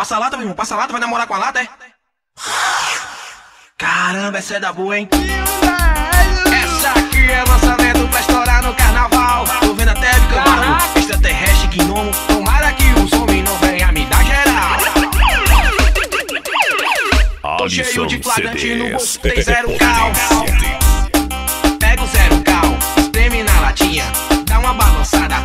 Passa a lata, meu irmão, passa a lata, vai namorar com a lata, é? Caramba, essa é da boa, hein? Essa aqui é lançamento pra estourar no carnaval. Tô vendo até de cavalo, extraterrestre, gnomo. Tomara que os homens não venham me dar geral. Tô cheio de flagrante no bolso, tem zero cal. Pega o zero cal, espreme na latinha. Dá uma balançada,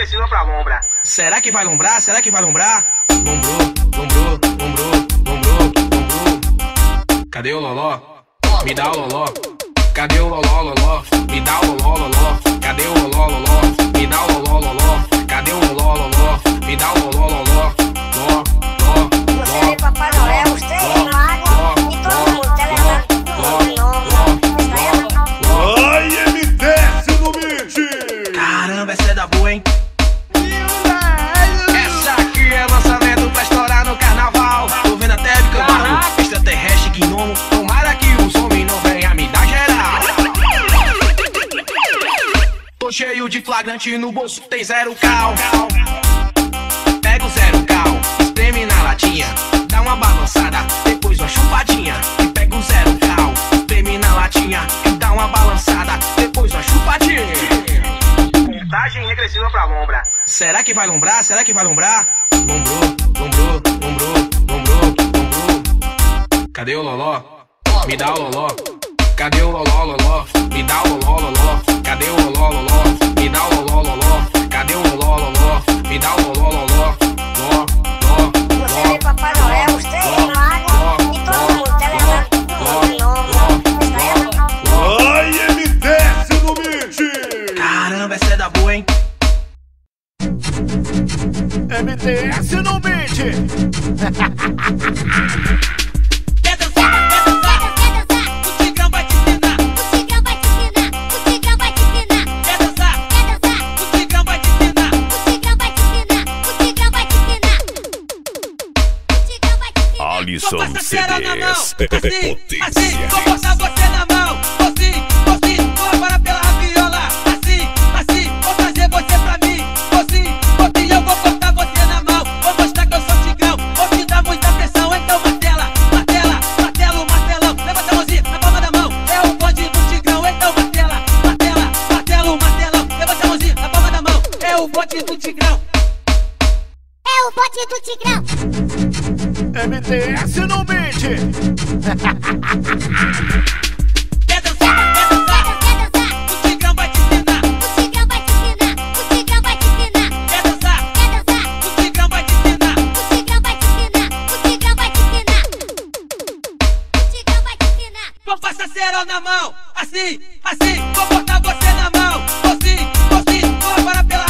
Pra lombra. Será que vai lombrar? Será que vai lombrar? Lombrou, lombrou, lombrou, lombrou, lombrou. Cadê o loló? Me dá o loló. Cadê o loló, loló? Me dá o loló, loló. Cadê o loló, loló? Me dá o loló, loló. Cadê o loló, loló? Me dá o loló, loló. Tô cheio de flagrante no bolso, tem zero cal. Pega o zero cal, espreme na latinha. Dá uma balançada, depois uma chupadinha. E pega o zero cal, espreme na latinha. Dá uma balançada, depois uma chupadinha. Contagem regressiva pra lombra. Será que vai lombrar? Será que vai lombrar? Lombrou, lombrou, lombrou, lombrou, lombrou. Cadê o loló? Me dá o loló. Cadê o loló, loló? Me dá o loló, loló. Cadê o loló, loló? Me dá o loló. Cadê o loló, loló? Me dá o loló, loló. Ló, ló, ló. Assim, assim, vou botar você na mão. Assim, assim, vou agora pela raviola. Assim, assim, vou trazer você pra mim. Assim, assim, eu vou cortar você na mão. Vou mostrar que eu sou tigrão. Vou te dar muita pressão, então martela, martela, martelo, martelão. Levanta a mãozinha na palma da mão. É o bonde do tigrão, então martela, martela, martelo, martelão. Levanta a mãozinha na palma da mão. É o bonde do tigrão. É o bote do Tigrão. MTS no beat! Quer dançar? Quer dançar? Quer dançar? O tigrão vai te ensinar. O Tigrão vai te ensinar, o Tigrão vai te ensinar. Quer dançar? Quer dançar? O tigrão vai te ensinar. O Tigrão vai te ensinar, o Tigrão vai te ensinar. O Tigrão vai te ensinar. Vou passar cerol na mão, assim, assim, vou botar você na mão, assim, assim, vou agora pela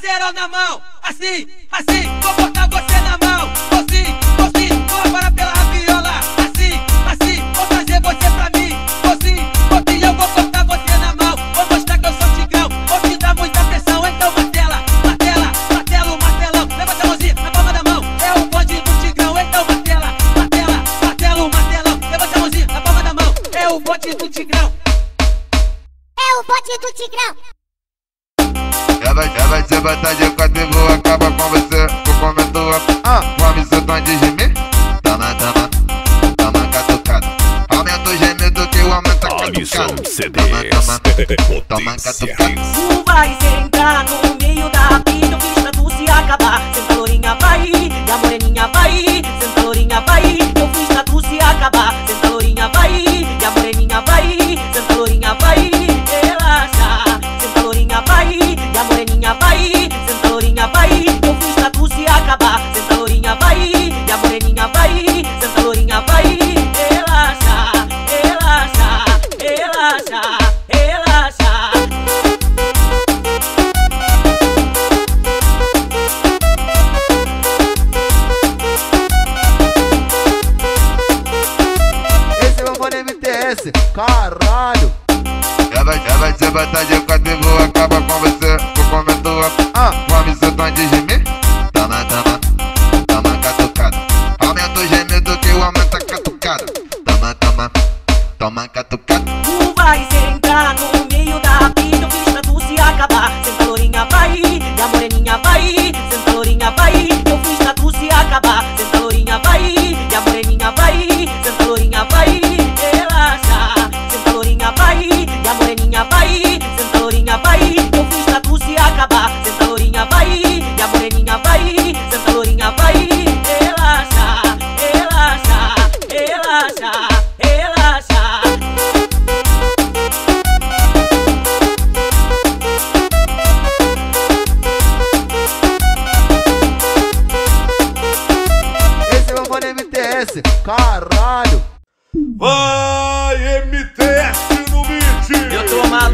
Cerol na mão, assim, assim, vou botar você na Toma Potência. Vai,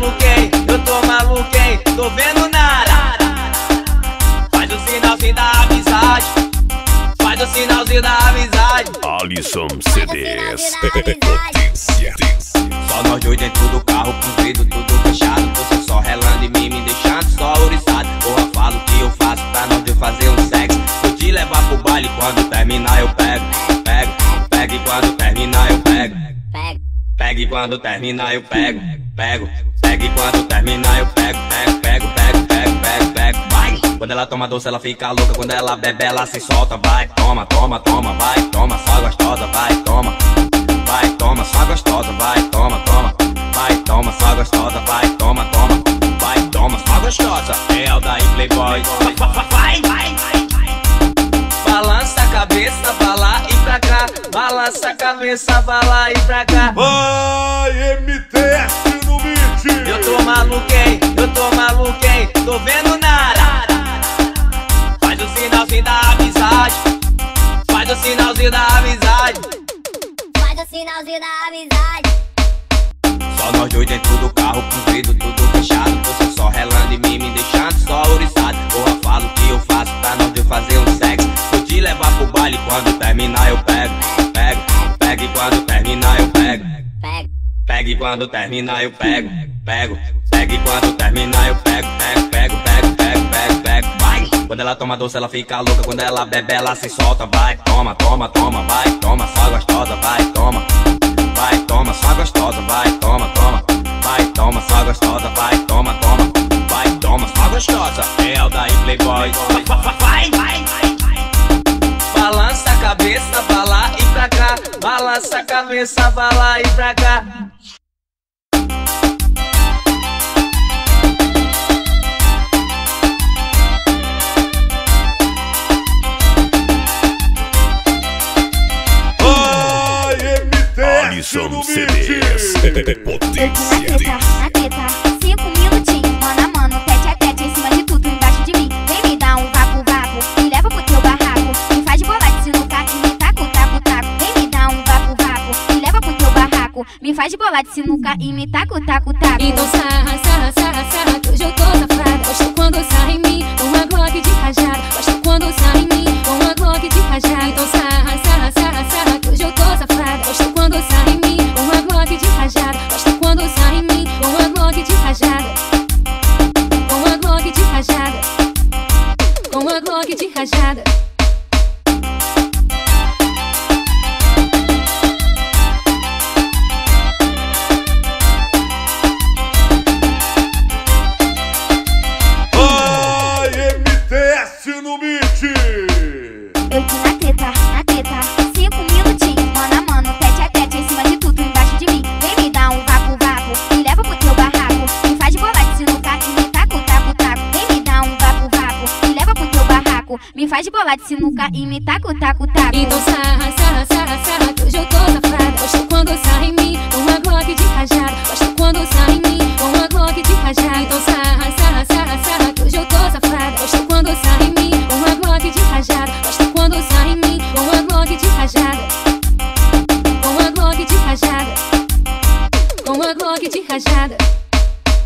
Eu tô maluquei, eu tô maluquei, tô vendo nada. Faz o sinalzinho da amizade, faz o sinalzinho da amizade. Alisson CDs, potência. Só nós dois dentro do carro, com os vidros tudo fechado. Você só relando em mim, me deixando só ouriçado. Porra, falo o que eu faço pra nós dois fazer um sexo. Vou te levar pro baile, quando terminar eu pego. Pego, pego e quando terminar eu pego. Pego e quando terminar eu pego. Pego, pego e quando terminar eu pego. Pego, pego, pego, pego, pego, pego. Vai! Quando ela toma doce, ela fica louca. Quando ela bebe, ela se solta. Vai, toma, toma, toma, vai, toma, só gostosa, vai, toma. Vai, toma, só gostosa, vai, toma, toma. Vai, toma, só gostosa, vai, toma, toma. Vai, toma, só gostosa. É o daí, Playboy. Vai, vai, vai. Balança a cabeça, vai lá e pra cá. Balança a cabeça, vai lá e pra cá. Vai, MTS. Eu tô maluquei, eu tô maluquei, tô vendo nada. Faz o sinalzinho da amizade, faz o sinalzinho da amizade. Faz o sinalzinho da amizade. Só nós dois dentro do carro, com os vidros tudo fechado. Quando terminar eu pego, pego, pego. E quando terminar eu pego, pego, pego, pego, pego, pego, pego, vai. Quando ela toma doce ela fica louca, quando ela bebe ela se solta, vai, toma, toma, toma, vai, toma, só gostosa, vai, toma, vai, toma, só gostosa, vai, toma, toma, vai, toma, só gostosa, vai, toma, toma, vai, toma, só gostosa, é o daí Playboy, vai, vai, vai. Balança a cabeça, vai lá e pra cá. Balança a cabeça, vai lá e pra cá. Alisson no CDs, potência. Cinco minutinhos, mano a mano, tete a tete, em cima de tudo, embaixo de mim. Vem me dar um vapo, vapo, me leva pro teu barraco. Me faz de bola de sinuca e me taco, taco, taco. Vem me dar um vapo, vapo, me leva pro teu barraco. Me faz de bola de sinuca e me taco, taco, taco. Então sarra, glock de rajada. Me faz de bola de sinuca e me